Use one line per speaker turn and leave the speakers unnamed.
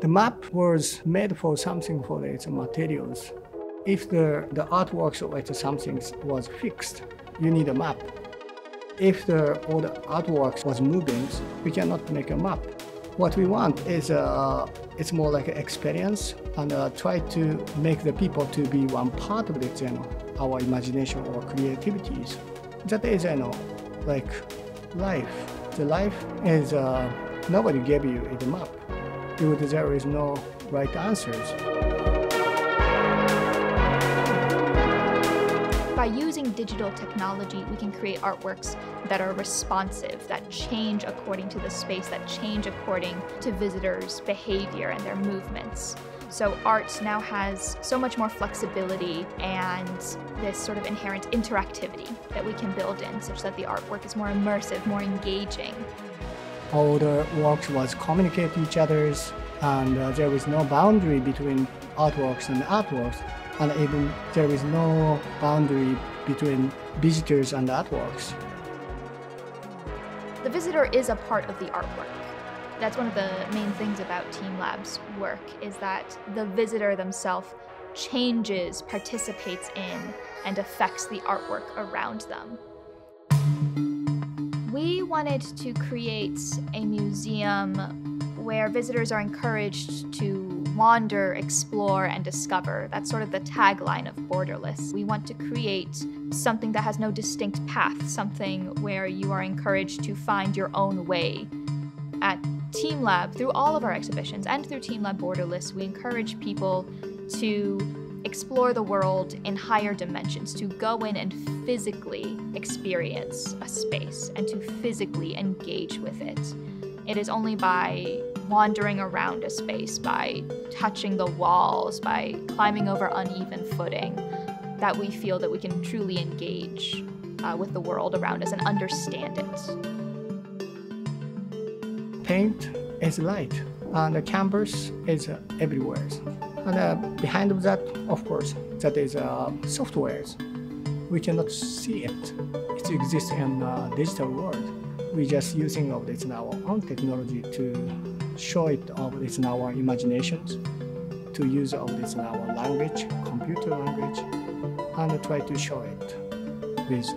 The map was made for something for its materials. If the, the artworks or its something was fixed, you need a map. If the, all the artworks was moving, we cannot make a map. What we want is uh, it's more like an experience and uh, try to make the people to be one part of the you know, our imagination or creativities. That is, you know, like life. The life is uh, nobody gave you a map. Because there is no right answers.
By using digital technology, we can create artworks that are responsive, that change according to the space, that change according to visitors' behavior and their movements. So art now has so much more flexibility and this sort of inherent interactivity that we can build in such that the artwork is more immersive, more engaging.
All the works was communicate each other's and uh, there is no boundary between artworks and artworks and even there is no boundary between visitors and artworks.
The visitor is a part of the artwork. That's one of the main things about teamLab's work is that the visitor themselves changes, participates in, and affects the artwork around them. We wanted to create a museum where visitors are encouraged to wander, explore, and discover. That's sort of the tagline of Borderless. We want to create something that has no distinct path, something where you are encouraged to find your own way. At teamLab, through all of our exhibitions and through teamLab Borderless, we encourage people to explore the world in higher dimensions, to go in and physically experience a space and to physically engage with it. It is only by wandering around a space, by touching the walls, by climbing over uneven footing, that we feel that we can truly engage uh, with the world around us and understand it
paint is light and the canvas is everywhere. And uh, behind that, of course, that is uh, software. We cannot see it. It exists in the digital world. We're just using of this in our own technology to show it of this in our imaginations, to use of this in our language, computer language, and try to show it with